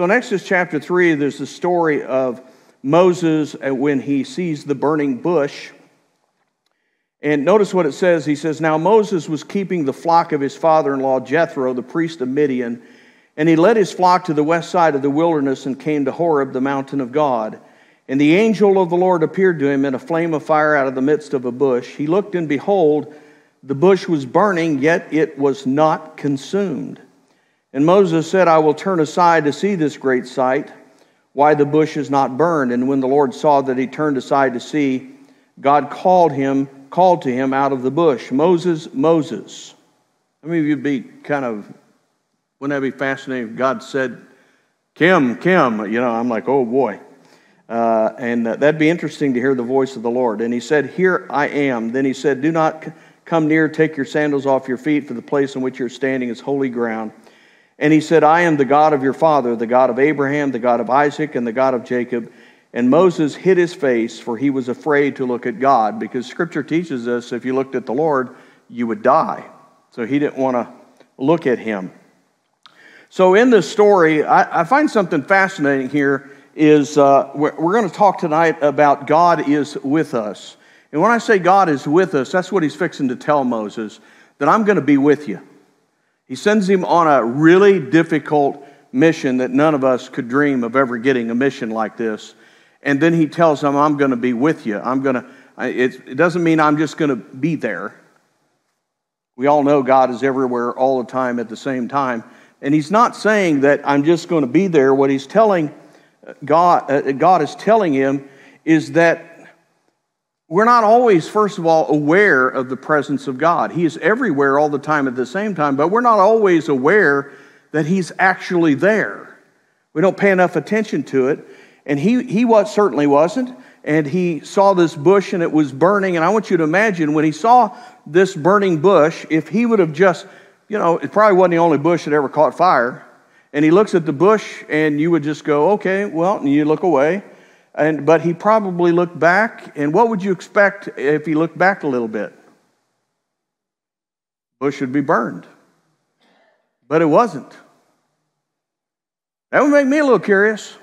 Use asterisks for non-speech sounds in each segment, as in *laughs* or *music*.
So in Exodus chapter 3, there's the story of Moses when he sees the burning bush. And notice what it says. He says, Now Moses was keeping the flock of his father in law, Jethro, the priest of Midian, and he led his flock to the west side of the wilderness and came to Horeb, the mountain of God. And the angel of the Lord appeared to him in a flame of fire out of the midst of a bush. He looked, and behold, the bush was burning, yet it was not consumed. And Moses said, I will turn aside to see this great sight, why the bush is not burned. And when the Lord saw that he turned aside to see, God called him, called to him out of the bush, Moses, Moses. How many of you be kind of, wouldn't that be fascinating? God said, Kim, Kim, you know, I'm like, oh boy. Uh, and uh, that'd be interesting to hear the voice of the Lord. And he said, Here I am. Then he said, Do not come near, take your sandals off your feet, for the place in which you're standing is holy ground. And he said, I am the God of your father, the God of Abraham, the God of Isaac, and the God of Jacob. And Moses hid his face, for he was afraid to look at God, because scripture teaches us if you looked at the Lord, you would die. So he didn't want to look at him. So in this story, I, I find something fascinating here is uh, we're, we're going to talk tonight about God is with us. And when I say God is with us, that's what he's fixing to tell Moses, that I'm going to be with you. He sends him on a really difficult mission that none of us could dream of ever getting a mission like this. And then he tells him, I'm going to be with you. I'm going to, it doesn't mean I'm just going to be there. We all know God is everywhere all the time at the same time. And he's not saying that I'm just going to be there. What he's telling God, uh, God is telling him is that we're not always, first of all, aware of the presence of God. He is everywhere all the time at the same time, but we're not always aware that He's actually there. We don't pay enough attention to it. And he, he was, certainly wasn't. And he saw this bush and it was burning. And I want you to imagine when he saw this burning bush, if he would have just, you know, it probably wasn't the only bush that ever caught fire. And he looks at the bush and you would just go, okay, well, and you look away. And, but he probably looked back, and what would you expect if he looked back a little bit? Bush would be burned. But it wasn't. That would make me a little curious.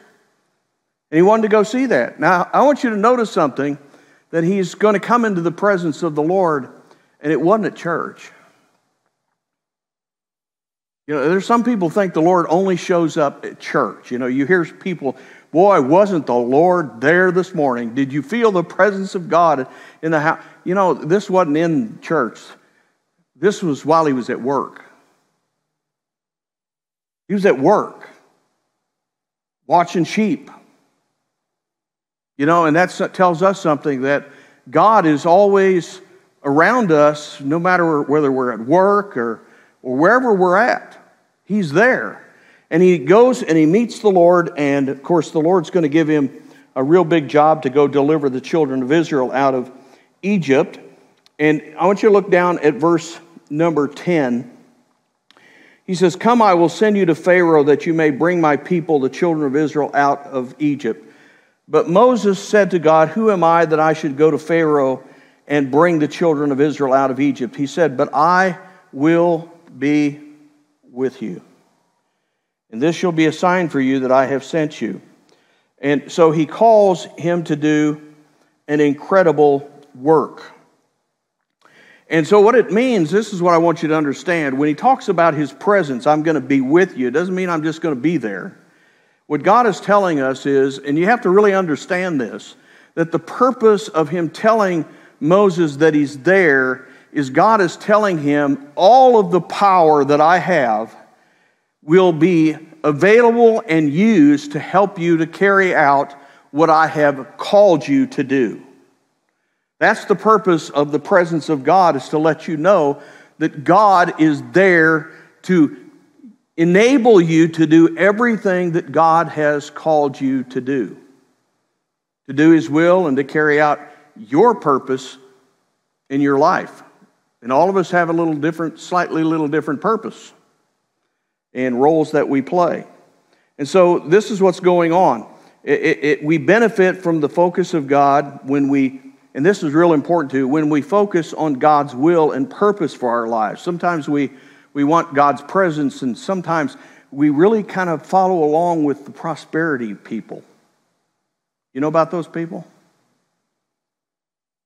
And he wanted to go see that. Now, I want you to notice something that he's going to come into the presence of the Lord, and it wasn't at church. You know, there's some people think the Lord only shows up at church. You know, you hear people Boy, wasn't the Lord there this morning? Did you feel the presence of God in the house? You know, this wasn't in church, this was while he was at work. He was at work, watching sheep. You know, and that tells us something that God is always around us, no matter whether we're at work or, or wherever we're at. He's there. And he goes and he meets the Lord, and of course, the Lord's going to give him a real big job to go deliver the children of Israel out of Egypt. And I want you to look down at verse number 10. He says, Come, I will send you to Pharaoh that you may bring my people, the children of Israel, out of Egypt. But Moses said to God, Who am I that I should go to Pharaoh and bring the children of Israel out of Egypt? He said, But I will be with you. And this shall be a sign for you that I have sent you. And so he calls him to do an incredible work. And so, what it means, this is what I want you to understand. When he talks about his presence, I'm going to be with you, it doesn't mean I'm just going to be there. What God is telling us is, and you have to really understand this, that the purpose of him telling Moses that he's there is God is telling him, all of the power that I have will be available and used to help you to carry out what I have called you to do. That's the purpose of the presence of God is to let you know that God is there to enable you to do everything that God has called you to do. To do his will and to carry out your purpose in your life. And all of us have a little different, slightly little different purpose and roles that we play. And so this is what's going on. It, it, it, we benefit from the focus of God when we, and this is real important too, when we focus on God's will and purpose for our lives. Sometimes we, we want God's presence, and sometimes we really kind of follow along with the prosperity people. You know about those people?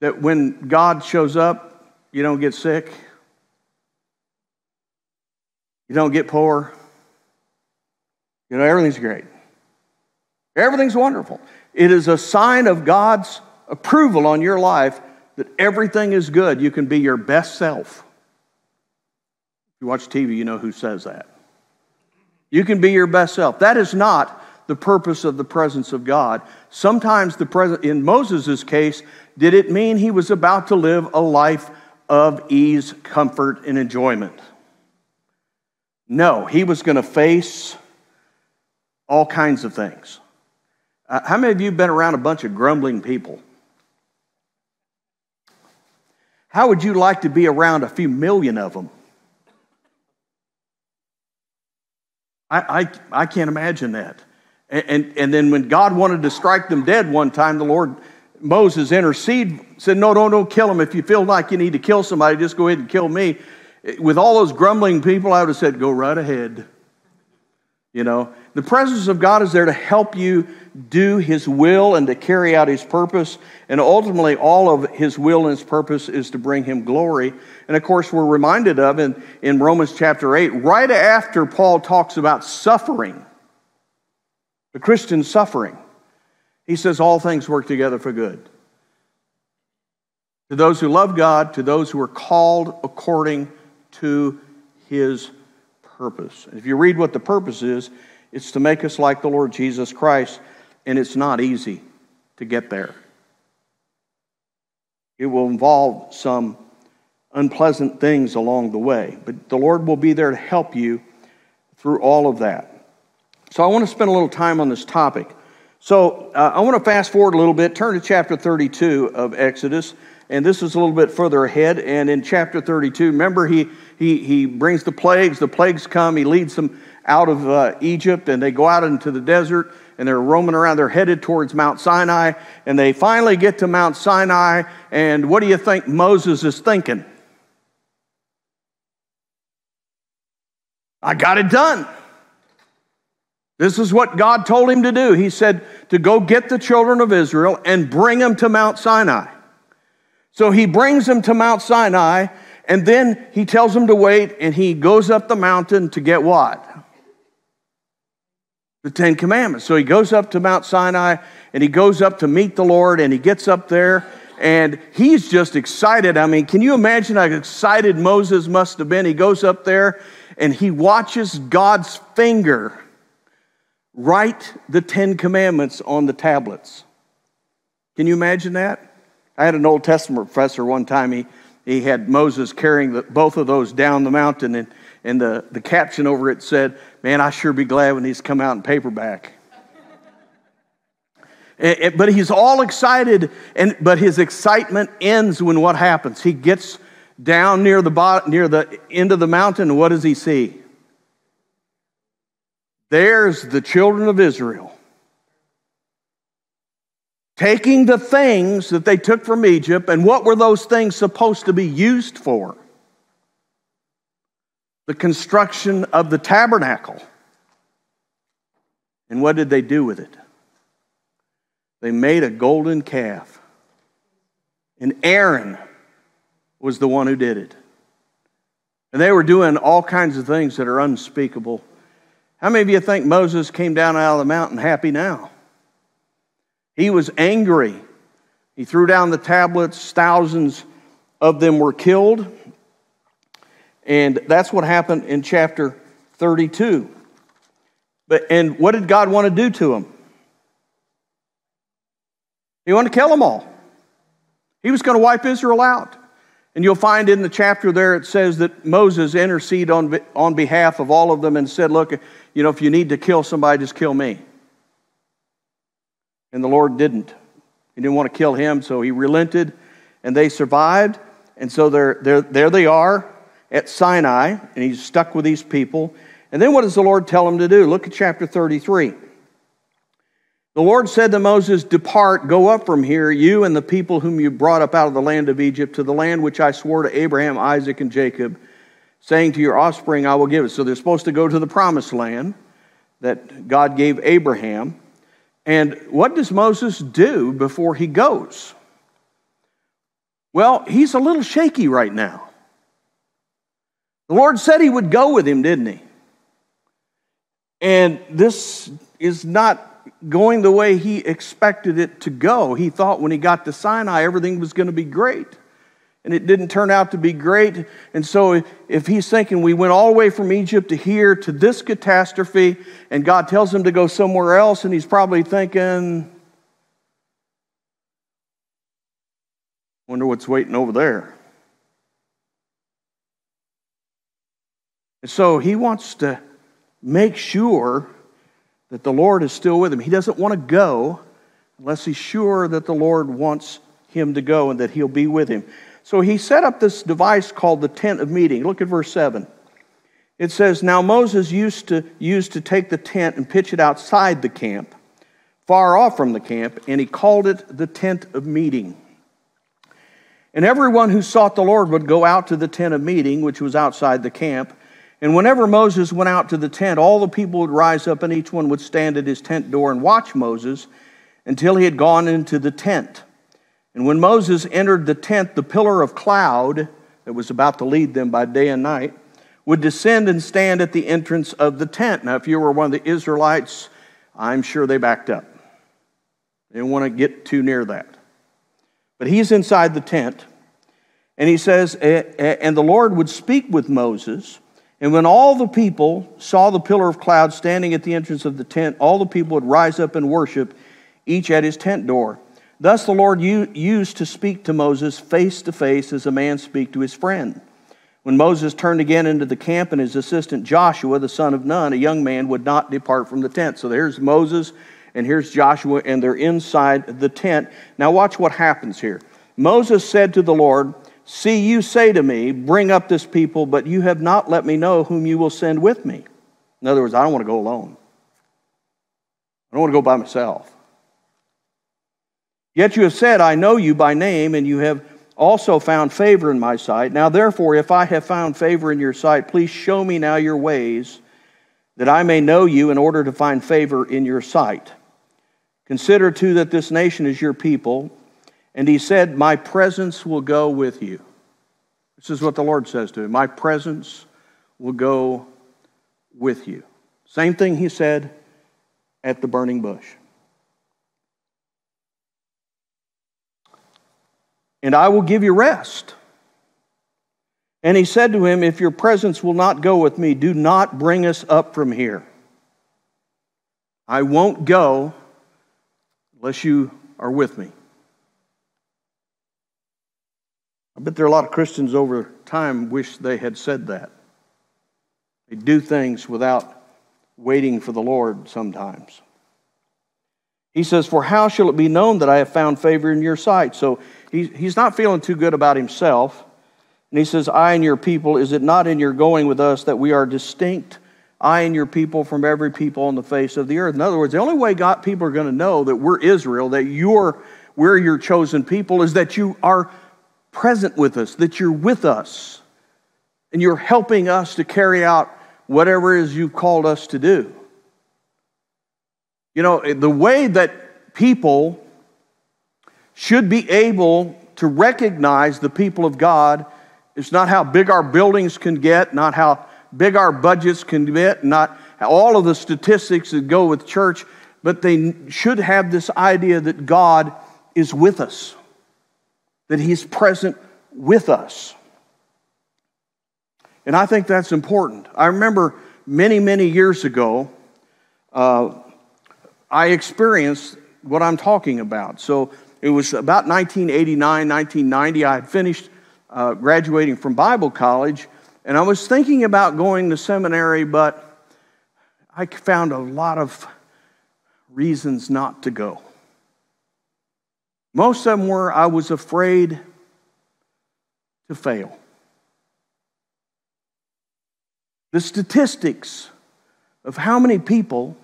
That when God shows up, you don't get sick, you don't get poor. You know, everything's great. Everything's wonderful. It is a sign of God's approval on your life that everything is good. You can be your best self. If you watch TV, you know who says that. You can be your best self. That is not the purpose of the presence of God. Sometimes the presence, in Moses' case, did it mean he was about to live a life of ease, comfort, and enjoyment? No, he was going to face all kinds of things. Uh, how many of you have been around a bunch of grumbling people? How would you like to be around a few million of them? I, I, I can't imagine that. And, and, and then when God wanted to strike them dead one time, the Lord, Moses intercede, said, No, no, don't kill them. If you feel like you need to kill somebody, just go ahead and kill me. With all those grumbling people, I would have said, Go right ahead. You know, the presence of God is there to help you do His will and to carry out His purpose. And ultimately, all of His will and His purpose is to bring Him glory. And of course, we're reminded of in, in Romans chapter 8, right after Paul talks about suffering, the Christian suffering, he says, All things work together for good. To those who love God, to those who are called according to His purpose. If you read what the purpose is, it's to make us like the Lord Jesus Christ, and it's not easy to get there. It will involve some unpleasant things along the way, but the Lord will be there to help you through all of that. So I want to spend a little time on this topic. So uh, I want to fast forward a little bit, turn to chapter 32 of Exodus, and this is a little bit further ahead. And in chapter 32, remember he he, he brings the plagues. The plagues come. He leads them out of uh, Egypt, and they go out into the desert, and they're roaming around. They're headed towards Mount Sinai, and they finally get to Mount Sinai. And what do you think Moses is thinking? I got it done. This is what God told him to do. He said to go get the children of Israel and bring them to Mount Sinai. So he brings them to Mount Sinai, and then he tells them to wait, and he goes up the mountain to get what? The Ten Commandments. So he goes up to Mount Sinai, and he goes up to meet the Lord, and he gets up there, and he's just excited. I mean, can you imagine how excited Moses must have been? He goes up there, and he watches God's finger write the Ten Commandments on the tablets. Can you imagine that? I had an Old Testament professor one time. He, he had Moses carrying the, both of those down the mountain, and, and the, the caption over it said, Man, I sure be glad when these come out in paperback. *laughs* it, it, but he's all excited, and, but his excitement ends when what happens? He gets down near the, bottom, near the end of the mountain, and what does he see? There's the children of Israel taking the things that they took from Egypt, and what were those things supposed to be used for? The construction of the tabernacle. And what did they do with it? They made a golden calf. And Aaron was the one who did it. And they were doing all kinds of things that are unspeakable. How many of you think Moses came down out of the mountain happy now? He was angry. He threw down the tablets, thousands of them were killed. And that's what happened in chapter 32. But, and what did God want to do to them? He wanted to kill them all. He was going to wipe Israel out. And you'll find in the chapter there it says that Moses interceded on, on behalf of all of them and said, Look, you know, if you need to kill somebody, just kill me. And the Lord didn't. He didn't want to kill him, so he relented, and they survived. And so they're, they're, there they are at Sinai, and he's stuck with these people. And then what does the Lord tell him to do? Look at chapter 33. The Lord said to Moses, Depart, go up from here, you and the people whom you brought up out of the land of Egypt, to the land which I swore to Abraham, Isaac, and Jacob, saying to your offspring, I will give it. So they're supposed to go to the promised land that God gave Abraham. And what does Moses do before he goes? Well, he's a little shaky right now. The Lord said he would go with him, didn't he? And this is not going the way he expected it to go. He thought when he got to Sinai, everything was going to be great. And it didn't turn out to be great. And so, if he's thinking we went all the way from Egypt to here to this catastrophe, and God tells him to go somewhere else, and he's probably thinking, wonder what's waiting over there. And so, he wants to make sure that the Lord is still with him. He doesn't want to go unless he's sure that the Lord wants him to go and that he'll be with him. So he set up this device called the tent of meeting. Look at verse 7. It says, Now Moses used to, used to take the tent and pitch it outside the camp, far off from the camp, and he called it the tent of meeting. And everyone who sought the Lord would go out to the tent of meeting, which was outside the camp. And whenever Moses went out to the tent, all the people would rise up, and each one would stand at his tent door and watch Moses until he had gone into the tent. And when Moses entered the tent, the pillar of cloud that was about to lead them by day and night would descend and stand at the entrance of the tent. Now, if you were one of the Israelites, I'm sure they backed up. They didn't want to get too near that. But he's inside the tent, and he says, And the Lord would speak with Moses. And when all the people saw the pillar of cloud standing at the entrance of the tent, all the people would rise up and worship, each at his tent door. Thus the Lord used to speak to Moses face to face as a man speak to his friend. When Moses turned again into the camp and his assistant Joshua, the son of Nun, a young man, would not depart from the tent. So there's Moses and here's Joshua, and they're inside the tent. Now, watch what happens here. Moses said to the Lord, See, you say to me, Bring up this people, but you have not let me know whom you will send with me. In other words, I don't want to go alone. I don't want to go by myself. Yet you have said, I know you by name, and you have also found favor in my sight. Now, therefore, if I have found favor in your sight, please show me now your ways, that I may know you in order to find favor in your sight. Consider, too, that this nation is your people. And he said, My presence will go with you. This is what the Lord says to him My presence will go with you. Same thing he said at the burning bush. And I will give you rest. And he said to him, If your presence will not go with me, do not bring us up from here. I won't go unless you are with me. I bet there are a lot of Christians over time wish they had said that. They do things without waiting for the Lord sometimes. He says, For how shall it be known that I have found favor in your sight? So he, he's not feeling too good about himself. And he says, I and your people, is it not in your going with us that we are distinct, I and your people, from every people on the face of the earth? In other words, the only way God people are going to know that we're Israel, that you're, we're your chosen people, is that you are present with us, that you're with us, and you're helping us to carry out whatever it is you've called us to do. You know, the way that people should be able to recognize the people of God is not how big our buildings can get, not how big our budgets can get, not all of the statistics that go with church, but they should have this idea that God is with us, that He's present with us. And I think that's important. I remember many, many years ago, uh, I experienced what I'm talking about. So it was about 1989, 1990. I had finished uh, graduating from Bible college, and I was thinking about going to seminary, but I found a lot of reasons not to go. Most of them were I was afraid to fail. The statistics of how many people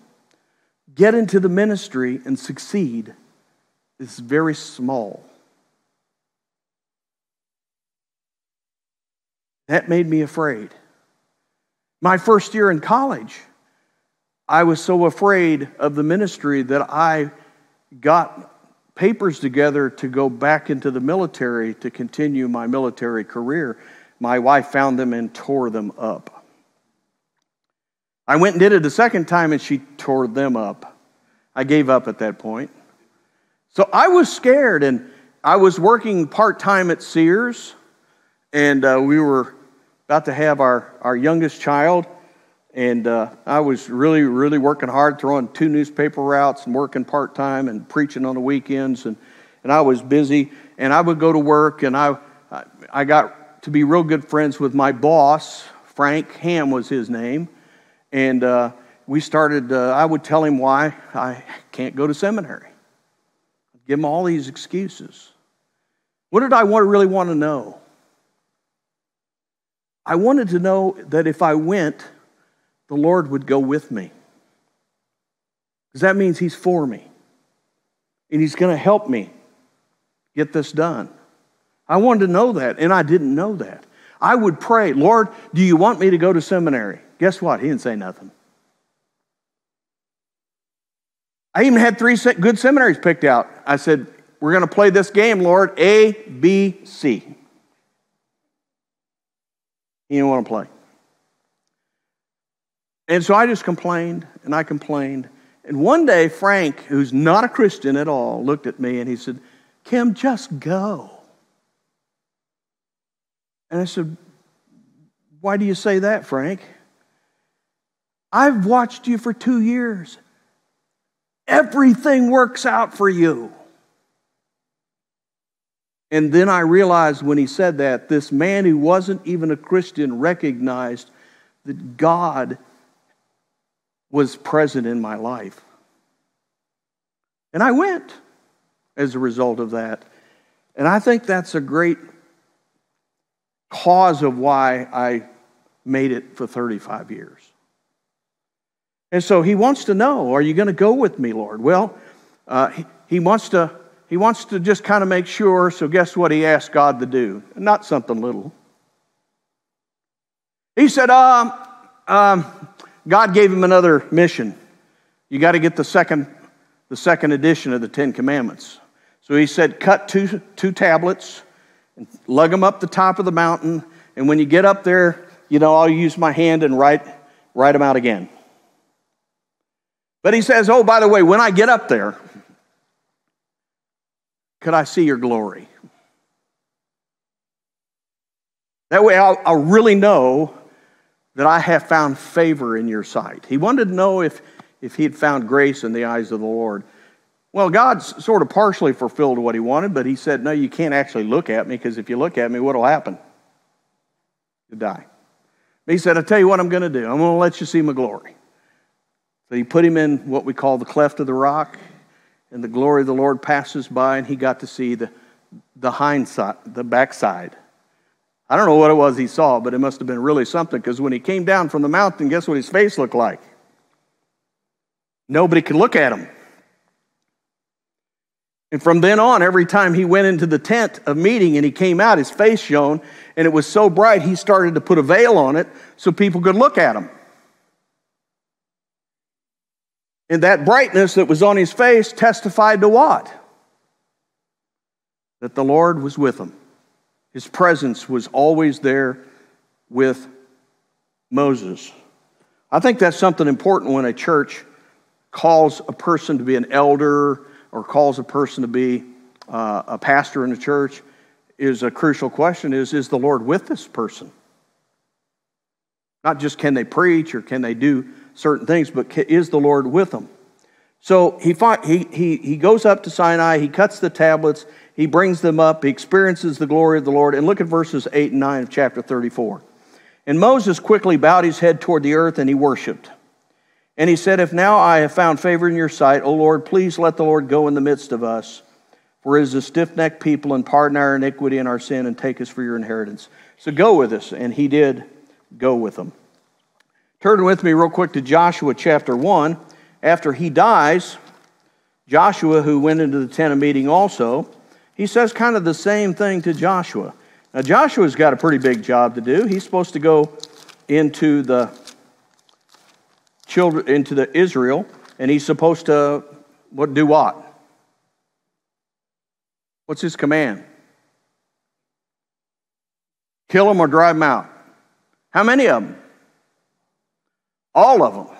get into the ministry and succeed is very small. That made me afraid. My first year in college, I was so afraid of the ministry that I got papers together to go back into the military to continue my military career. My wife found them and tore them up. I went and did it a second time and she tore them up. I gave up at that point. So I was scared and I was working part time at Sears and uh, we were about to have our, our youngest child. And uh, I was really, really working hard, throwing two newspaper routes and working part time and preaching on the weekends. And, and I was busy. And I would go to work, and I, I got to be real good friends with my boss. Frank Ham was his name. And uh, we started, uh, I would tell him why I can't go to seminary. I'd give him all these excuses. What did I want, really want to know? I wanted to know that if I went, the Lord would go with me. Because that means He's for me. And He's going to help me get this done. I wanted to know that, and I didn't know that. I would pray, Lord, do you want me to go to seminary? Guess what? He didn't say nothing. I even had three good seminaries picked out. I said, We're going to play this game, Lord, A, B, C. He didn't want to play. And so I just complained and I complained. And one day, Frank, who's not a Christian at all, looked at me and he said, Kim, just go. And I said, Why do you say that, Frank? I've watched you for two years. Everything works out for you. And then I realized when he said that, this man who wasn't even a Christian recognized that God was present in my life. And I went as a result of that. And I think that's a great cause of why I made it for 35 years. And so he wants to know, are you going to go with me, Lord? Well, uh, he, he wants to he wants to just kind of make sure. So, guess what he asked God to do? Not something little. He said, um, um, God gave him another mission. You got to get the second, the second edition of the Ten Commandments. So he said, cut two, two tablets and lug them up the top of the mountain. And when you get up there, you know, I'll use my hand and write, write them out again. But he says, oh, by the way, when I get up there, could I see your glory? That way I'll, I'll, really know that I have found favor in your sight. He wanted to know if, if he had found grace in the eyes of the Lord. Well, God sort of partially fulfilled what he wanted, but he said, No, you can't actually look at me because if you look at me, what will happen? You die. But he said, I'll tell you what I'm going to do. I'm going to let you see my glory. So he put him in what we call the cleft of the rock and the glory of the Lord passes by, and he got to see the, the hindsight, the backside. I don't know what it was he saw, but it must have been really something because when he came down from the mountain, guess what his face looked like? Nobody could look at him. And from then on, every time he went into the tent of meeting and he came out, his face shone, and it was so bright he started to put a veil on it so people could look at him. And that brightness that was on his face testified to what? That the Lord was with him. His presence was always there with Moses. I think that's something important when a church calls a person to be an elder or calls a person to be uh, a pastor in a church is a crucial question is is the Lord with this person? Not just can they preach or can they do certain things, but is the Lord with them? So he, he, he, he goes up to Sinai, he cuts the tablets, he brings them up, he experiences the glory of the Lord. And look at verses 8 and 9 of chapter 34. And Moses quickly bowed his head toward the earth and he worshiped. And he said, If now I have found favor in your sight, O Lord, please let the Lord go in the midst of us. For it is a stiff necked people, and pardon our iniquity and our sin, and take us for your inheritance. So go with us. And he did go with them. Turn with me real quick to Joshua chapter 1. After he dies, Joshua, who went into the tent of meeting also, he says kind of the same thing to Joshua. Now, Joshua's got a pretty big job to do. He's supposed to go into the children into the Israel, and he's supposed to what do what? What's his command? Kill them or drive them out. How many of them? All of them.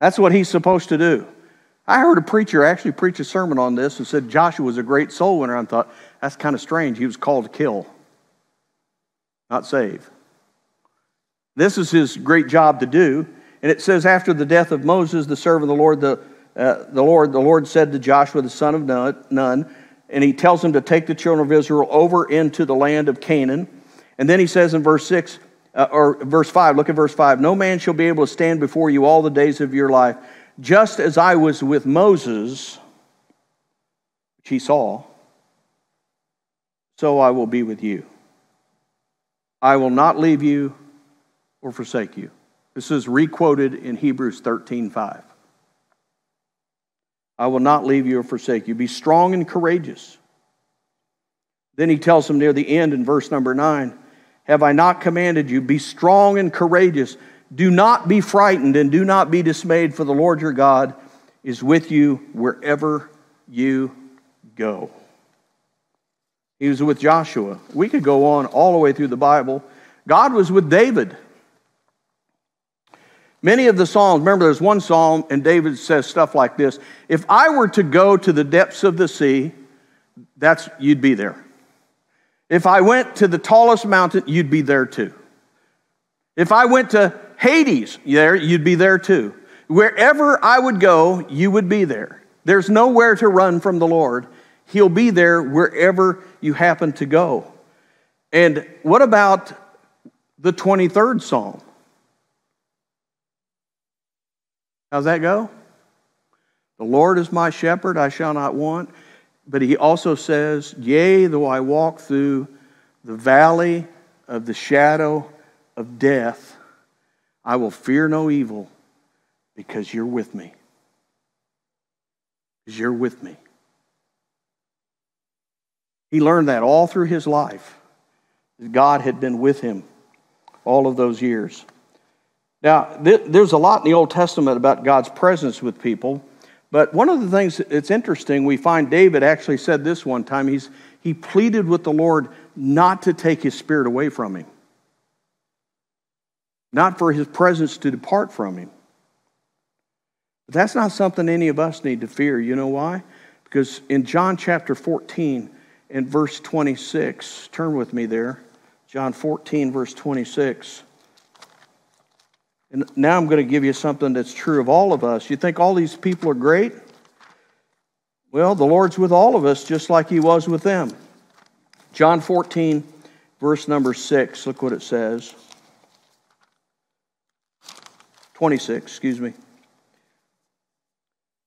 That's what he's supposed to do. I heard a preacher actually preach a sermon on this and said Joshua was a great soul winner. I thought, that's kind of strange. He was called to kill, not save. This is his great job to do. And it says, after the death of Moses, the servant of the Lord, the, uh, the Lord, the Lord said to Joshua, the son of Nun, and he tells him to take the children of Israel over into the land of Canaan. And then he says in verse 6, uh, or verse 5, look at verse 5 No man shall be able to stand before you all the days of your life. Just as I was with Moses, which he saw, so I will be with you. I will not leave you or forsake you. This is requoted in Hebrews 13 5. I will not leave you or forsake you. Be strong and courageous. Then he tells them near the end in verse number 9 Have I not commanded you? Be strong and courageous. Do not be frightened and do not be dismayed, for the Lord your God is with you wherever you go. He was with Joshua. We could go on all the way through the Bible. God was with David. Many of the Psalms, remember there's one Psalm, and David says stuff like this If I were to go to the depths of the sea, that's, you'd be there. If I went to the tallest mountain, you'd be there too. If I went to Hades, there, you'd be there too. Wherever I would go, you would be there. There's nowhere to run from the Lord. He'll be there wherever you happen to go. And what about the 23rd Psalm? How's that go? The Lord is my shepherd, I shall not want. But he also says, Yea, though I walk through the valley of the shadow of death, I will fear no evil because you're with me. Because you're with me. He learned that all through his life. God had been with him all of those years. Now, th- there's a lot in the Old Testament about God's presence with people, but one of the things that's interesting, we find David actually said this one time. He's, he pleaded with the Lord not to take his spirit away from him, not for his presence to depart from him. But that's not something any of us need to fear. You know why? Because in John chapter 14 and verse 26, turn with me there. John 14, verse 26. And now I'm going to give you something that's true of all of us. You think all these people are great? Well, the Lord's with all of us just like He was with them. John 14, verse number 6, look what it says. 26, excuse me.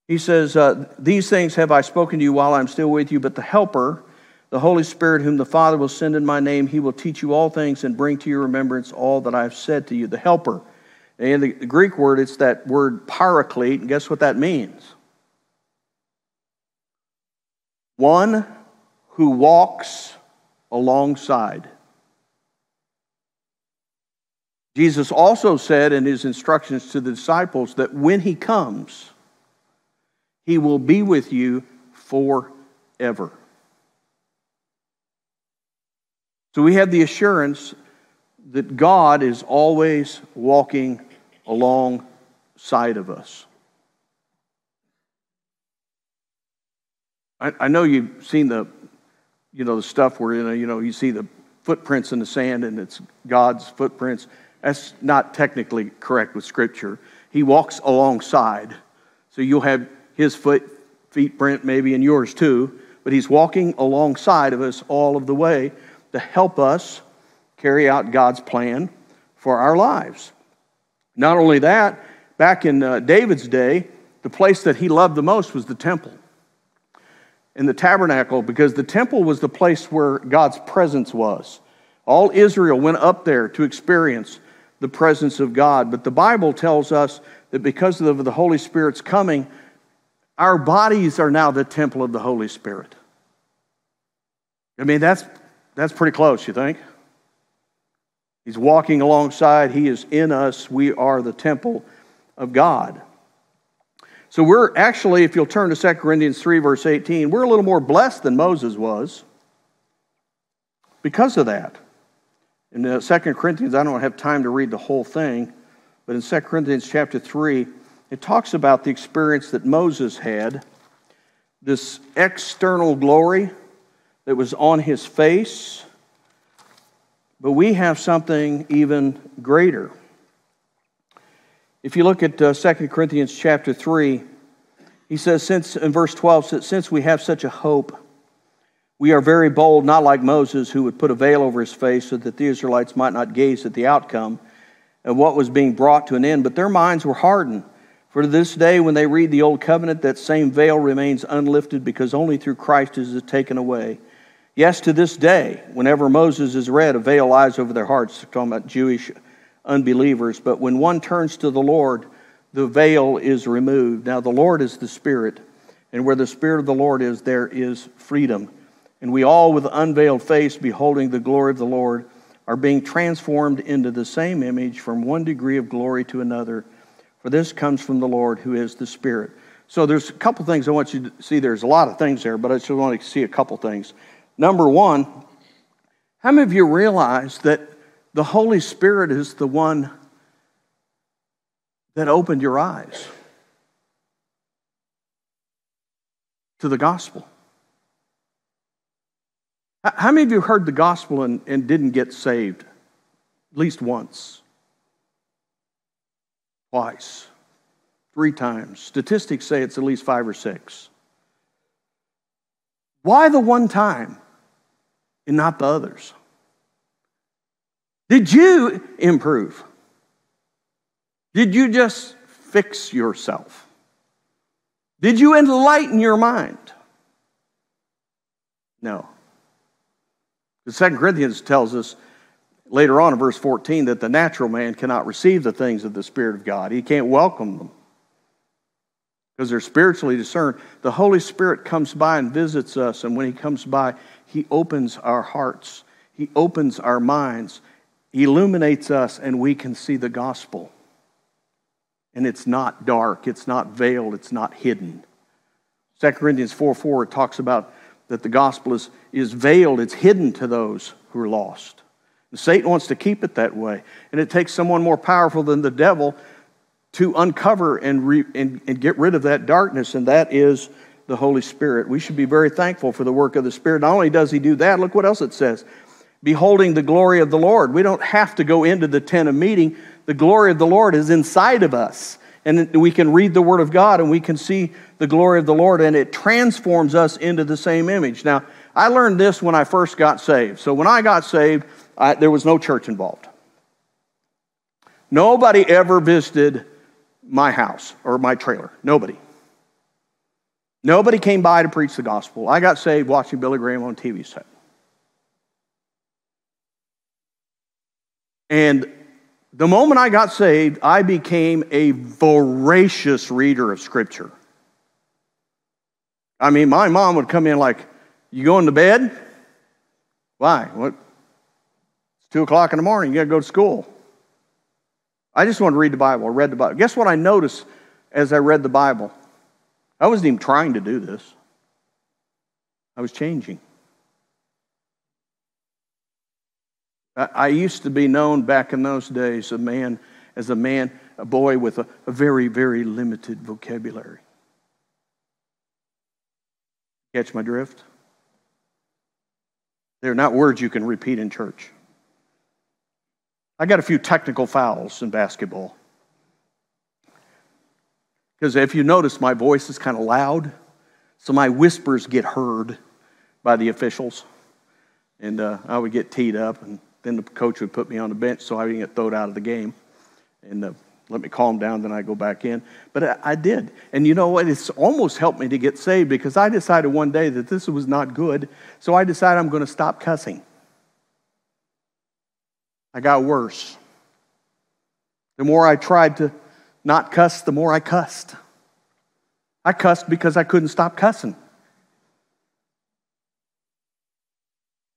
He says, uh, These things have I spoken to you while I'm still with you, but the Helper, the Holy Spirit, whom the Father will send in my name, he will teach you all things and bring to your remembrance all that I've said to you. The Helper. In the Greek word, it's that word paraclete, and guess what that means? One who walks alongside. Jesus also said in his instructions to the disciples that when he comes, he will be with you forever. So we have the assurance that God is always walking alongside of us. I, I, know you've seen the, you know, the stuff where, you know, you know, you see the footprints in the sand and it's God's footprints. That's not technically correct with Scripture. He walks alongside. So you'll have his foot, feet print maybe and yours too, but he's walking alongside of us all of the way to help us carry out God's plan for our lives. Not only that, back in uh, David's day, the place that he loved the most was the temple in the tabernacle because the temple was the place where God's presence was. All Israel went up there to experience the presence of God. But the Bible tells us that because of the Holy Spirit's coming, our bodies are now the temple of the Holy Spirit. I mean, that's, that's pretty close, you think? He's walking alongside, He is in us. We are the temple of God. So we're actually, if you'll turn to 2 Corinthians 3, verse 18, we're a little more blessed than Moses was because of that. In uh, 2 Corinthians, I don't have time to read the whole thing, but in 2 Corinthians chapter 3, it talks about the experience that Moses had, this external glory that was on his face, but we have something even greater. If you look at uh, 2 Corinthians chapter 3, he says, since, in verse 12, says, since we have such a hope, we are very bold, not like Moses, who would put a veil over his face so that the Israelites might not gaze at the outcome of what was being brought to an end. But their minds were hardened. For to this day, when they read the Old Covenant, that same veil remains unlifted because only through Christ is it taken away. Yes, to this day, whenever Moses is read, a veil lies over their hearts, talking about Jewish unbelievers. But when one turns to the Lord, the veil is removed. Now, the Lord is the Spirit, and where the Spirit of the Lord is, there is freedom. And we all, with unveiled face, beholding the glory of the Lord, are being transformed into the same image from one degree of glory to another. For this comes from the Lord who is the Spirit. So there's a couple things I want you to see. There's a lot of things there, but I just want to see a couple things. Number one, how many of you realize that the Holy Spirit is the one that opened your eyes to the gospel? How many of you heard the gospel and, and didn't get saved? At least once, twice, three times. Statistics say it's at least five or six. Why the one time? And not the others? Did you improve? Did you just fix yourself? Did you enlighten your mind? No. The Second Corinthians tells us later on in verse 14 that the natural man cannot receive the things of the Spirit of God. He can't welcome them because they're spiritually discerned. The Holy Spirit comes by and visits us, and when He comes by, He opens our hearts, He opens our minds, He illuminates us, and we can see the gospel. And it's not dark, it's not veiled, it's not hidden. 2 Corinthians 4 4 talks about that the gospel is, is veiled, it's hidden to those who are lost. And Satan wants to keep it that way. And it takes someone more powerful than the devil to uncover and, re, and, and get rid of that darkness, and that is the Holy Spirit. We should be very thankful for the work of the Spirit. Not only does He do that, look what else it says beholding the glory of the Lord. We don't have to go into the tent of meeting, the glory of the Lord is inside of us. And we can read the Word of God and we can see the glory of the Lord, and it transforms us into the same image. Now, I learned this when I first got saved. So, when I got saved, I, there was no church involved. Nobody ever visited my house or my trailer. Nobody. Nobody came by to preach the gospel. I got saved watching Billy Graham on TV set. And the moment I got saved, I became a voracious reader of Scripture. I mean, my mom would come in like, You going to bed? Why? What? It's two o'clock in the morning. You got to go to school. I just wanted to read the Bible. I read the Bible. Guess what I noticed as I read the Bible? I wasn't even trying to do this. I was changing. I used to be known back in those days a man as a man, a boy with a, a very, very limited vocabulary. Catch my drift? They're not words you can repeat in church. I got a few technical fouls in basketball. Because if you notice, my voice is kind of loud, so my whispers get heard by the officials. And uh, I would get teed up, and then the coach would put me on the bench so I didn't get thrown out of the game. And uh, let me calm down, then I go back in. But I, I, did. And you know what? It's almost helped me to get saved because I decided one day that this was not good. So I decided I'm going to stop cussing. I got worse. The more I tried to not cuss, the more I cussed. I cussed because I couldn't stop cussing.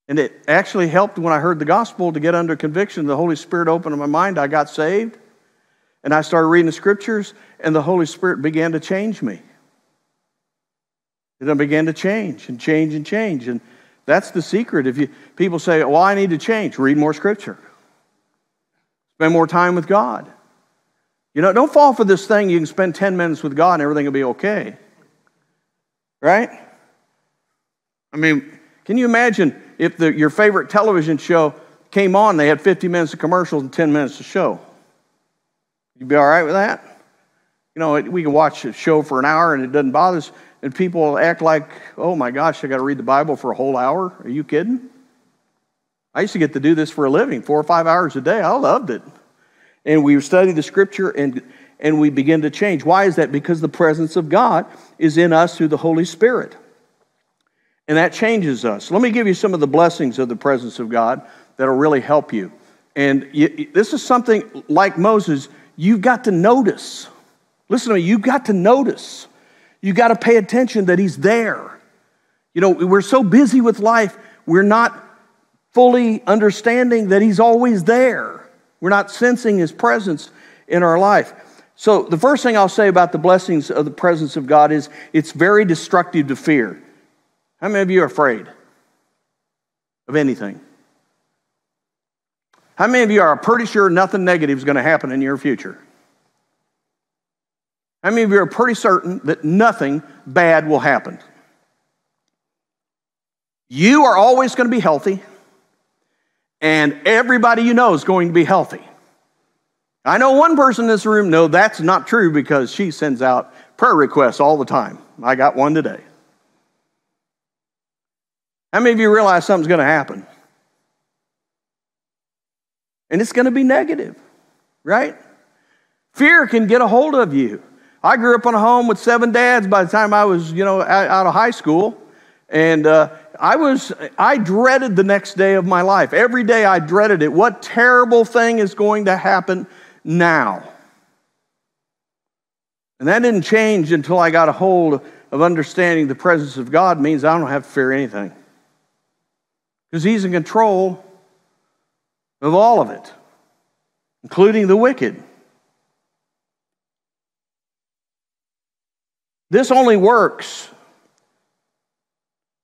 And it actually helped when I heard the gospel to get under conviction. The Holy Spirit opened my mind. I got saved. And I started reading the scriptures, and the Holy Spirit began to change me. And I began to change and change and change. And that's the secret. If you people say, Well, I need to change, read more scripture. Spend more time with God. You know, don't fall for this thing. You can spend 10 minutes with God and everything will be okay. Right? I mean, can you imagine if the, your favorite television show came on, they had 50 minutes of commercials and 10 minutes of show? You'd be all right with that? You know, we can watch a show for an hour and it doesn't bother us, and people act like, oh my gosh, I got to read the Bible for a whole hour. Are you kidding? I used to get to do this for a living, four or five hours a day. I loved it. And we study the scripture and, and we begin to change. Why is that? Because the presence of God is in us through the Holy Spirit. And that changes us. Let me give you some of the blessings of the presence of God that'll really help you. And you, this is something like Moses, you've got to notice. Listen to me, you've got to notice. You've got to pay attention that He's there. You know, we're so busy with life, we're not fully understanding that He's always there. We're not sensing His presence in our life. So, the first thing I'll say about the blessings of the presence of God is it's very destructive to fear. How many of you are afraid of anything? How many of you are pretty sure nothing negative is going to happen in your future? How many of you are pretty certain that nothing bad will happen? You are always going to be healthy, and everybody you know is going to be healthy. I know one person in this room, no, that's not true because she sends out prayer requests all the time. I got one today. How many of you realize something's going to happen? And it's going to be negative, right? Fear can get a hold of you. I grew up in a home with seven dads by the time I was, you know, out of high school. And uh, I was, I dreaded the next day of my life. Every day I dreaded it. What terrible thing is going to happen now? And that didn't change until I got a hold of understanding the presence of God means I don't have to fear anything. Because He's in control of all of it, including the wicked. This only works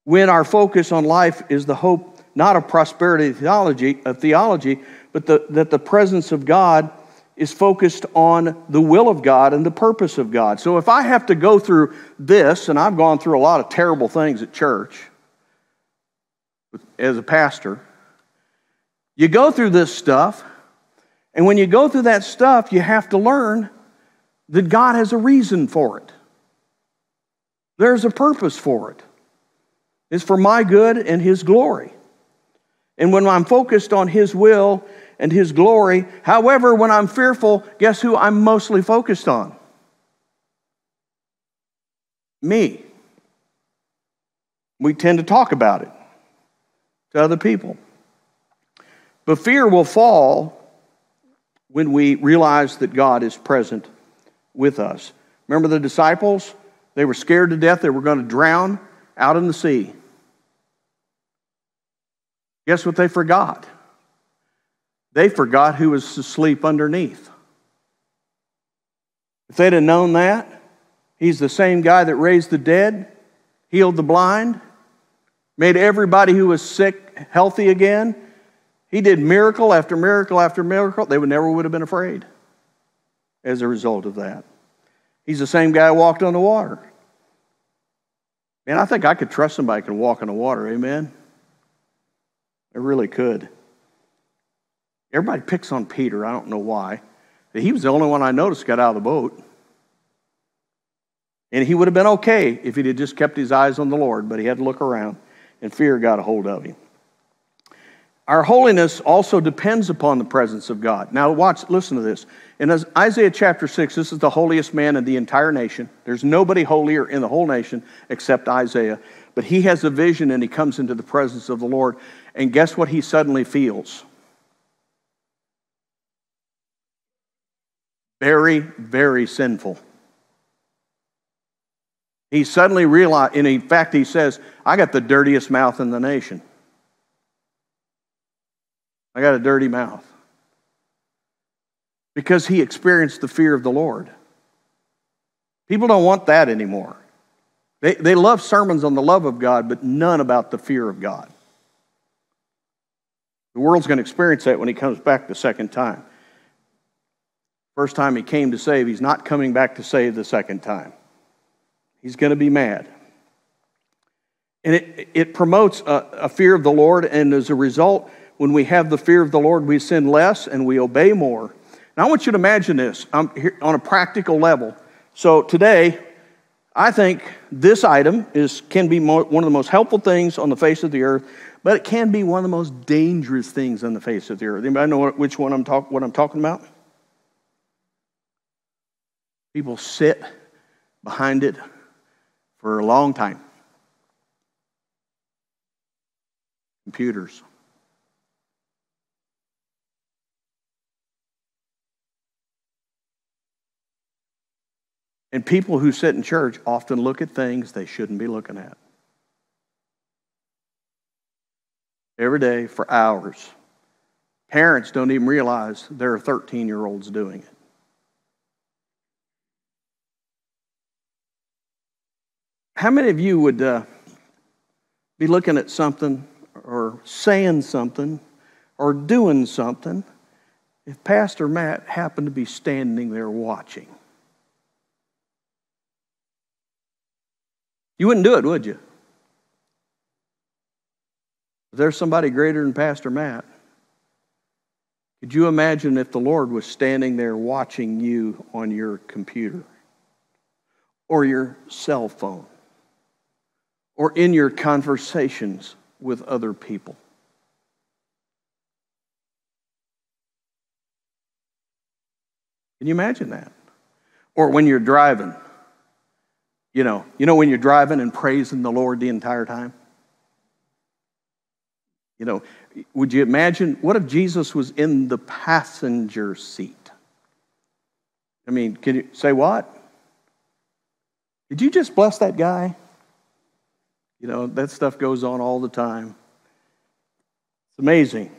when our focus on life is the hope not of prosperity theology, of theology, but the, that the presence of God is focused on the will of God and the purpose of God. So if I have to go through this, and I've gone through a lot of terrible things at church as a pastor, you go through this stuff, and when you go through that stuff, you have to learn that God has a reason for it. There's a purpose for it. It's for my good and His glory. And when I'm focused on His will and His glory, however, when I'm fearful, guess who I'm mostly focused on? Me. We tend to talk about it to other people. But fear will fall when we realize that God is present with us. Remember the disciples? They were scared to death they were going to drown out in the sea. Guess what they forgot? They forgot who was asleep underneath. If they'd have known that, he's the same guy that raised the dead, healed the blind, made everybody who was sick healthy again. He did miracle after miracle after miracle. They would never would have been afraid as a result of that. He's the same guy who walked on the water. Man, I think I could trust somebody who can walk on the water. Amen? I really could. Everybody picks on Peter. I don't know why. He was the only one I noticed got out of the boat. And he would have been okay if he'd just kept his eyes on the Lord, but he had to look around, and fear got a hold of him. Our holiness also depends upon the presence of God. Now, watch, listen to this. In Isaiah chapter 6, this is the holiest man in the entire nation. There's nobody holier in the whole nation except Isaiah. But he has a vision and he comes into the presence of the Lord. And guess what he suddenly feels? Very, very sinful. He suddenly realized, and in fact, he says, I got the dirtiest mouth in the nation. I got a dirty mouth. Because he experienced the fear of the Lord. People don't want that anymore. They, they love sermons on the love of God, but none about the fear of God. The world's going to experience that when he comes back the second time. First time he came to save, he's not coming back to save the second time. He's going to be mad. And it, it promotes a, a fear of the Lord, and as a result, when we have the fear of the Lord, we sin less and we obey more. Now, I want you to imagine this um, on a practical level. So, today, I think this item is, can be one of the most helpful things on the face of the earth, but it can be one of the most dangerous things on the face of the earth. Anybody know which one I'm talk, what I'm talking about? People sit behind it for a long time. Computers. And people who sit in church often look at things they shouldn't be looking at. Every day for hours. Parents don't even realize there are 13 year olds doing it. How many of you would uh, be looking at something or saying something or doing something if Pastor Matt happened to be standing there watching? You wouldn't do it, would you? If there's somebody greater than Pastor Matt, could you imagine if the Lord was standing there watching you on your computer or your cell phone or in your conversations with other people? Can you imagine that? Or when you're driving you know, you know when you're driving and praising the Lord the entire time? You know, would you imagine what if Jesus was in the passenger seat? I mean, can you say what? Did you just bless that guy? You know, that stuff goes on all the time. It's amazing.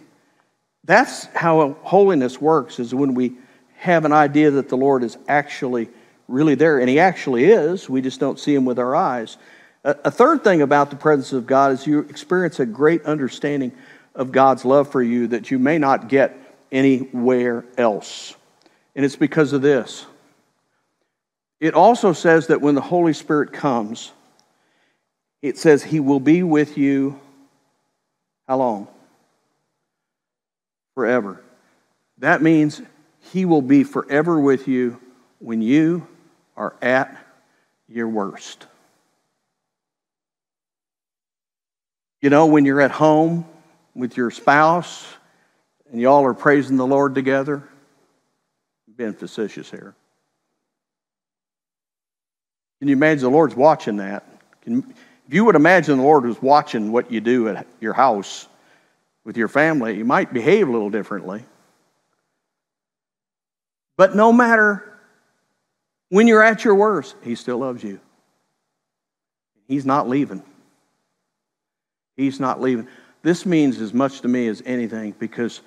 That's how holiness works is when we have an idea that the Lord is actually really there, and He actually is. We just don't see Him with our eyes. A third thing about the presence of God is you experience a great understanding of God's love for you that you may not get anywhere else. And it's because of this. It also says that when the Holy Spirit comes, it says He will be with you how long? Forever. That means He will be forever with you when you are at your worst. You know, when you're at home with your spouse and y'all are praising the Lord together, being facetious here. Can you imagine the Lord's watching that? Can, if you would imagine the Lord was watching what you do at your house with your family, you might behave a little differently. But no matter when you're at your worst, He still loves you. He's not leaving. He's not leaving. This means as much to me as anything because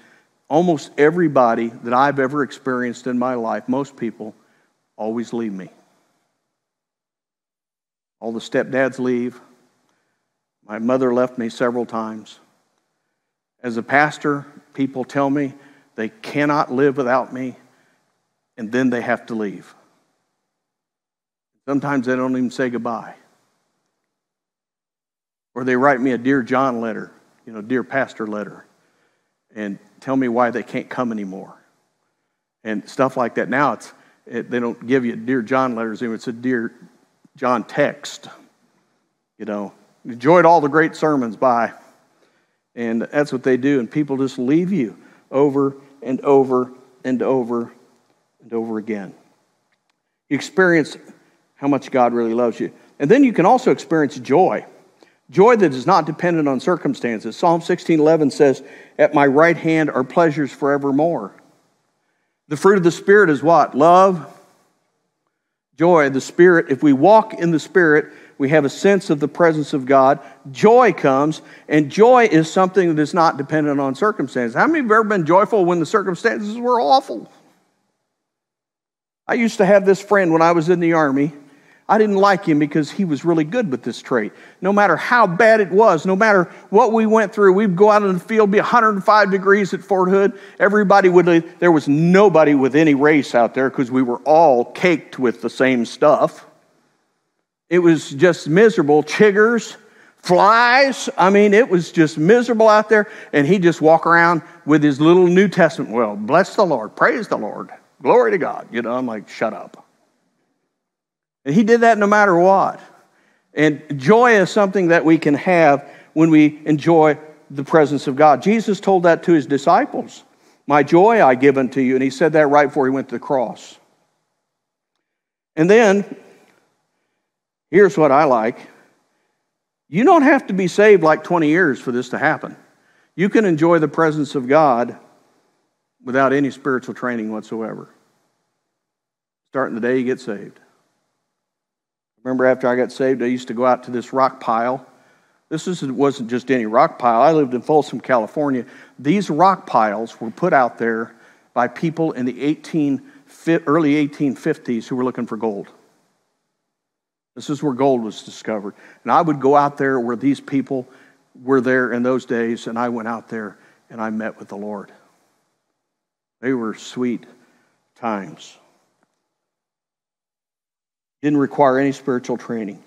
almost everybody that I've ever experienced in my life, most people, always leave me. All the stepdads leave. My mother left me several times. As a pastor, people tell me they cannot live without me, and then they have to leave. Sometimes they don't even say goodbye. Or they write me a Dear John letter, you know, Dear Pastor letter, and tell me why they can't come anymore. And stuff like that. Now it's, it, they don't give you Dear John letters anymore. It's a Dear John text. You know, enjoyed all the great sermons. Bye. And that's what they do. And people just leave you over and over and over and over again. You experience how much God really loves you. And then you can also experience joy. Joy that is not dependent on circumstances. Psalm 16:11 says, "At my right hand are pleasures forevermore." The fruit of the spirit is what? Love, joy, the spirit. If we walk in the spirit, We have a sense of the presence of God. Joy comes, and joy is something that is not dependent on circumstances. How many have ever been joyful when the circumstances were awful? I used to have this friend when I was in the Army. I didn't like him because he was really good with this trait. No matter how bad it was, no matter what we went through, we'd go out in the field, be 105 degrees at Fort Hood. Everybody would, there was nobody with any race out there because we were all caked with the same stuff. It was just miserable. Chiggers, flies. I mean, it was just miserable out there. And he'd just walk around with his little New Testament. Well, bless the Lord, praise the Lord, glory to God. You know, I'm like, shut up. And he did that no matter what. And joy is something that we can have when we enjoy the presence of God. Jesus told that to his disciples. My joy I give unto you. And he said that right before he went to the cross. And then, here's what I like you don't have to be saved like 20 years for this to happen. You can enjoy the presence of God without any spiritual training whatsoever. Starting the day you get saved. Remember, after I got saved, I used to go out to this rock pile. This wasn't just any rock pile. I lived in Folsom, California. These rock piles were put out there by people in the 18, early 1850s who were looking for gold. This is where gold was discovered. And I would go out there where these people were there in those days, and I went out there and I met with the Lord. They were sweet times. Didn't require any spiritual training.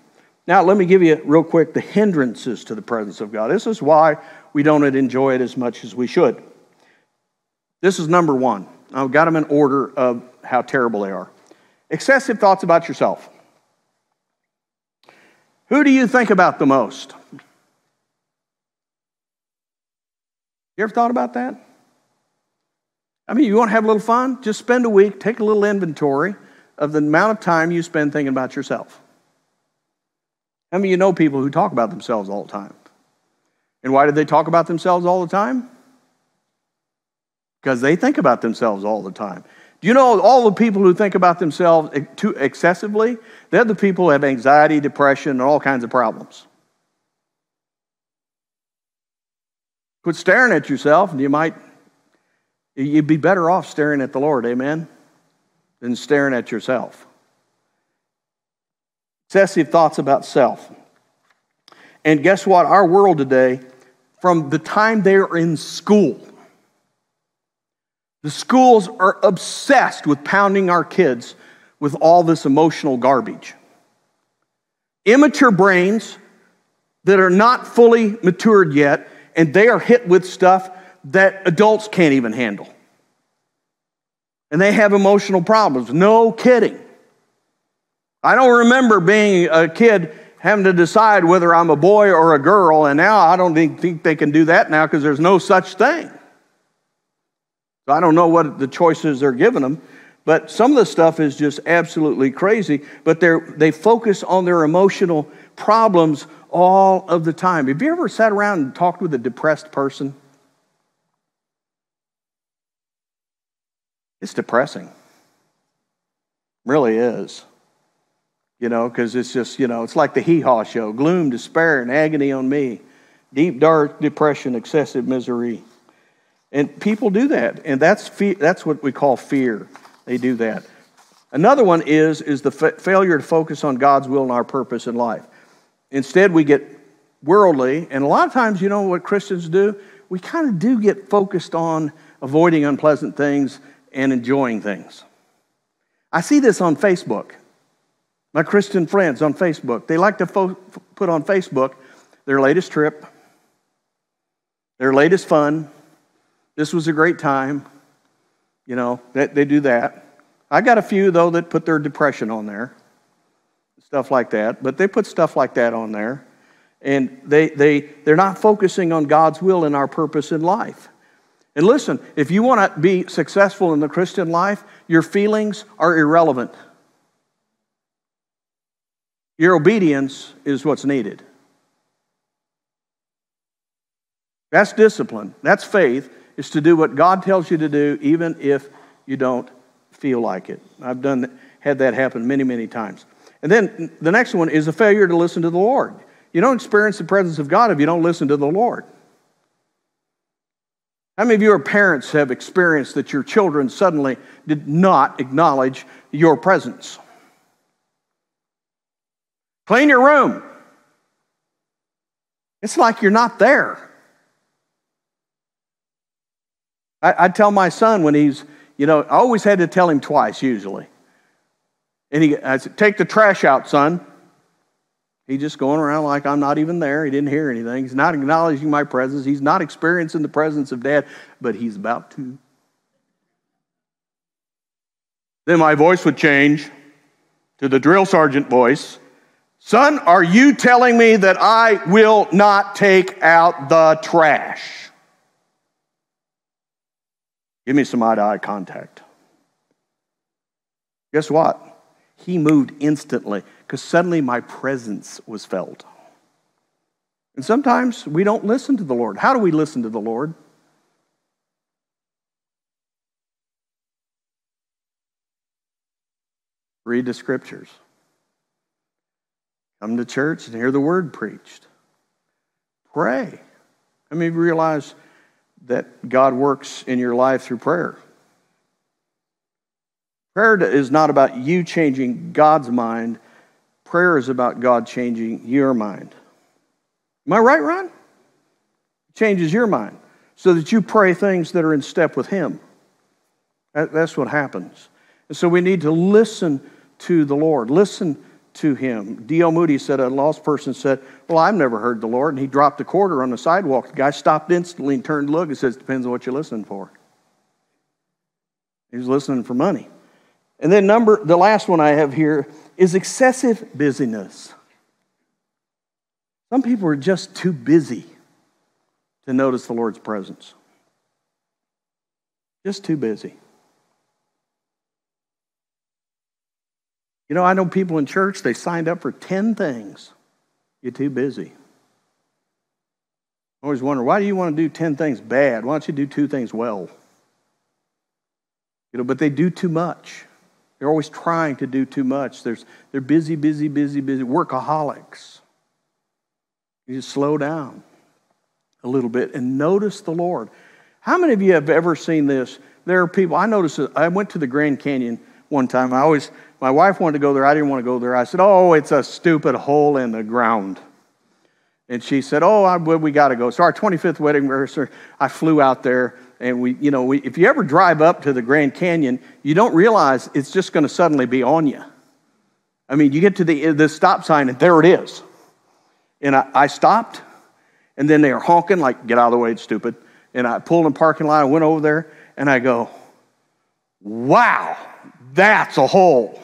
Now, let me give you real quick the hindrances to the presence of God. This is why we don't enjoy it as much as we should. This is number one. I've got them in order of how terrible they are. Excessive thoughts about yourself. Who do you think about the most? You ever thought about that? I mean, you want to have a little fun? Just spend a week, take a little inventory of the amount of time you spend thinking about yourself. I mean, you know people who talk about themselves all the time. And why do they talk about themselves all the time? Because they think about themselves all the time. Do you know all the people who think about themselves too excessively? They're the people who have anxiety, depression, and all kinds of problems. Quit staring at yourself, and you might, you'd be better off staring at the Lord. Amen? Than staring at yourself. Excessive thoughts about self. And guess what? Our world today, from the time they're in school, the schools are obsessed with pounding our kids with all this emotional garbage. Immature brains that are not fully matured yet, and they are hit with stuff that adults can't even handle and they have emotional problems. No kidding. I don't remember being a kid having to decide whether I'm a boy or a girl, and now I don't think they can do that now because there's no such thing. So I don't know what the choices they're giving them, but some of the stuff is just absolutely crazy. But they they focus on their emotional problems all of the time. Have you ever sat around and talked with a depressed person? It's depressing. really is. You know, because it's just, you know, it's like the hee haw show gloom, despair, and agony on me, deep, dark depression, excessive misery. And people do that. And that's, fe- that's what we call fear. They do that. Another one is, is the fa- failure to focus on God's will and our purpose in life. Instead, we get worldly. And a lot of times, you know what Christians do? We kind of do get focused on avoiding unpleasant things and enjoying things. I see this on Facebook. My Christian friends on Facebook, they like to fo- put on Facebook their latest trip, their latest fun. This was a great time. You know, they, they do that. I got a few, though, that put their depression on there, stuff like that. But they put stuff like that on there. And they, they, they're not focusing on God's will and our purpose in life. And listen, if you want to be successful in the Christian life, your feelings are irrelevant. Your obedience is what's needed. That's discipline. That's faith, is to do what God tells you to do, even if you don't feel like it. I've done had that happen many, many times. And then the next one is a failure to listen to the Lord. You don't experience the presence of God if you don't listen to the Lord. How many of your parents have experienced that your children suddenly did not acknowledge your presence? Clean your room. It's like you're not there. I, I tell my son when he's, you know, I always had to tell him twice usually. And he, I said, take the trash out, son. He's just going around like I'm not even there. He didn't hear anything. He's not acknowledging my presence. He's not experiencing the presence of dad, but he's about to. Then my voice would change to the drill sergeant voice Son, are you telling me that I will not take out the trash? Give me some eye to eye contact. Guess what? He moved instantly because suddenly my presence was felt. And sometimes we don't listen to the Lord. How do we listen to the Lord? Read the scriptures. Come to church and hear the word preached. Pray. I mean, realize that God works in your life through prayer. Prayer is not about you changing God's mind. Prayer is about God changing your mind. Am I right, Ron? It changes your mind so that you pray things that are in step with Him. That's what happens. And so we need to listen to the Lord. Listen to him. D.L. Moody said, a lost person said, Well, I've never heard the Lord. And he dropped a quarter on the sidewalk. The guy stopped instantly and turned to look and says, Depends on what you're listening for. He was listening for money. And then number the last one I have here is excessive busyness. Some people are just too busy to notice the Lord's presence. Just too busy. You know, I know people in church, they signed up for 10 things. You're too busy. I always wonder, why do you want to do 10 things bad? Why don't you do two things well? You know, but they do too much. They're always trying to do too much. There's, they're busy, busy, busy, busy. Workaholics. You just slow down a little bit and notice the Lord. How many of you have ever seen this? There are people, I noticed, I went to the Grand Canyon one time. I always my wife wanted to go there. I didn't want to go there. I said, Oh, it's a stupid hole in the ground. And she said, Oh, I, we got to go. So, our 25th wedding anniversary, I flew out there. And we, you know, we, if you ever drive up to the Grand Canyon, you don't realize it's just going to suddenly be on you. I mean, you get to the, uh, the stop sign, and there it is. And I, I stopped, and then they are honking, like, get out of the way, it's stupid. And I pulled in the parking lot, I went over there, and I go, wow, that's a hole.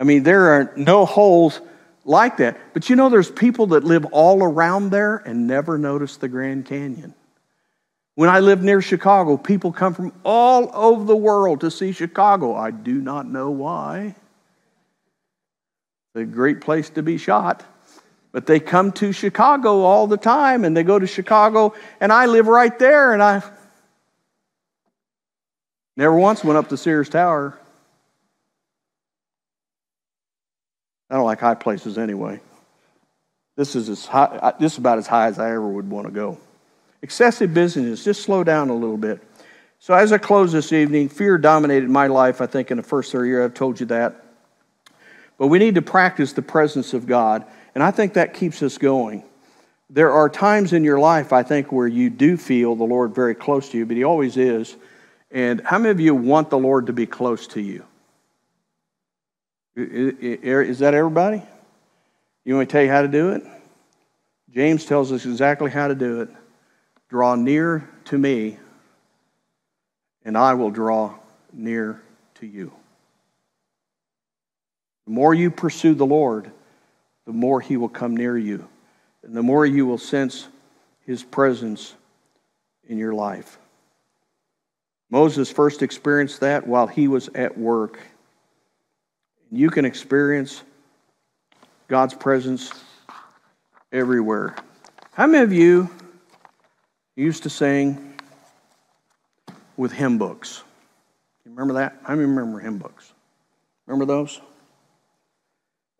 I mean, there are no holes like that. But you know, there's people that live all around there and never notice the Grand Canyon. When I lived near Chicago, people come from all over the world to see Chicago. I do not know why. It's a great place to be shot. But they come to Chicago all the time and they go to Chicago, and I live right there, and I never once went up to Sears Tower. I don't like high places anyway. This is, as high, this is about as high as I ever would want to go. Excessive busyness, just slow down a little bit. So, as I close this evening, fear dominated my life, I think, in the first 30 years. I've told you that. But we need to practice the presence of God, and I think that keeps us going. There are times in your life, I think, where you do feel the Lord very close to you, but He always is. And how many of you want the Lord to be close to you? Is that everybody? You want me to tell you how to do it? James tells us exactly how to do it. Draw near to me, and I will draw near to you. The more you pursue the Lord, the more He will come near you, and the more you will sense His presence in your life. Moses first experienced that while he was at work you can experience God's presence everywhere. How many of you used to sing with hymn books? You remember that? I remember hymn books. Remember those?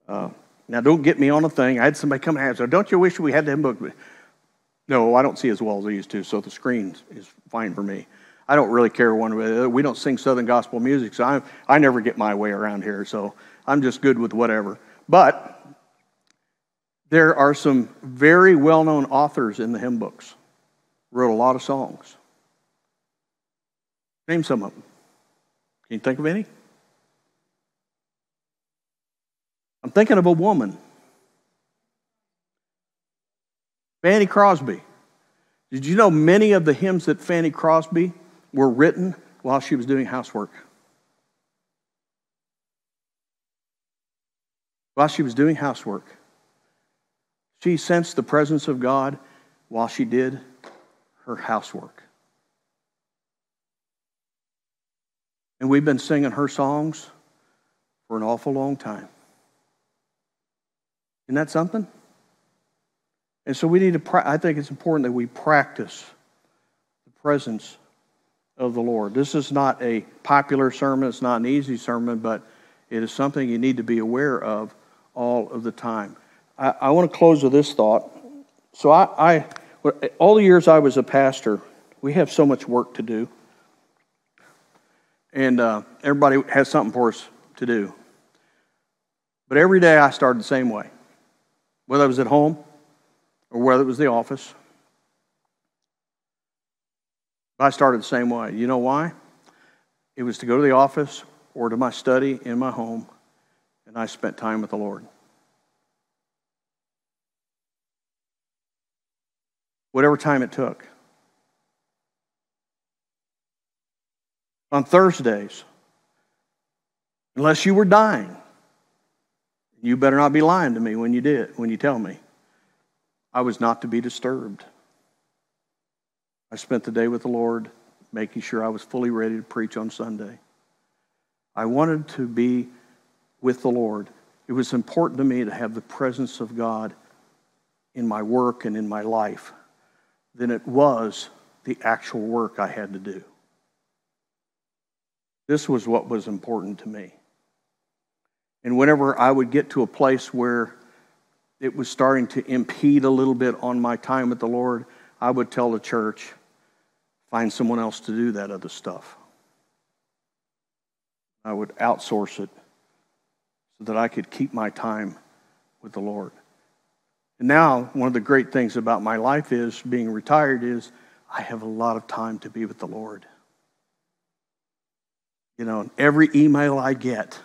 Uh, now, don't get me on a thing. I had somebody come and ask, don't you wish we had the hymn book? No, I don't see as well as I used to, so the screen is fine for me. I don't really care one way. Or the other. We don't sing Southern gospel music, so I, I never get my way around here, so I'm just good with whatever. But there are some very well known authors in the hymn books, wrote a lot of songs. Name some of them. Can you think of any? I'm thinking of a woman. Fanny Crosby. Did you know many of the hymns that Fanny Crosby were written while she was doing housework? While she was doing housework, she sensed the presence of God while she did her housework. And we've been singing her songs for an awful long time. Isn't that something? And so we need to, I think it's important that we practice the presence of the Lord. This is not a popular sermon, it's not an easy sermon, but it is something you need to be aware of all of the time. I, I want to close with this thought. So, I, I, all the years I was a pastor, we have so much work to do. And uh, everybody has something for us to do. But every day I started the same way, whether I was at home or whether it was the office. I started the same way. You know why? It was to go to the office or to my study in my home, and I spent time with the Lord. Whatever time it took. On Thursdays, unless you were dying, you better not be lying to me when you did, when you tell me. I was not to be disturbed. I spent the day with the Lord, making sure I was fully ready to preach on Sunday. I wanted to be with the Lord. It was important to me to have the presence of God in my work and in my life than it was the actual work I had to do. This was what was important to me. And whenever I would get to a place where it was starting to impede a little bit on my time with the Lord, I would tell the church, find someone else to do that other stuff. I would outsource it so that I could keep my time with the Lord. And now, one of the great things about my life is being retired is I have a lot of time to be with the Lord. You know, every email I get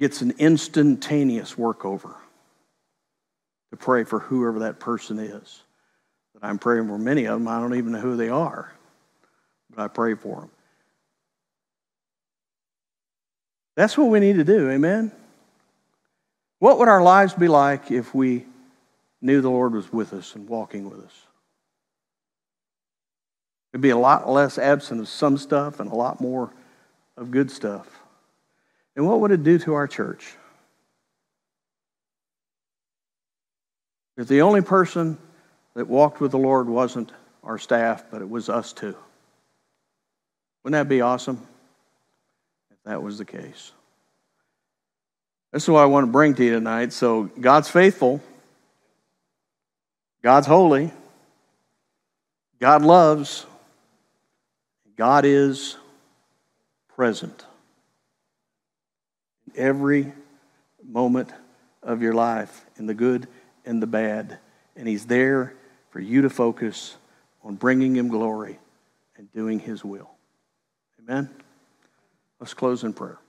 gets an instantaneous workover to pray for whoever that person is. But I'm praying for many of them. I don't even know who they are, but I pray for them. That's what we need to do, amen? What would our lives be like if we knew the Lord was with us and walking with us? It'd be a lot less absent of some stuff and a lot more of good stuff. And what would it do to our church? If the only person that walked with the Lord wasn't our staff, but it was us too. Wouldn't that be awesome if that was the case? That's what I want to bring to you tonight. So, God's faithful, God's holy, God loves, God is present in every moment of your life, in the good and the bad. And He's there for you to focus on bringing Him glory and doing His will. Amen? Let's close in prayer.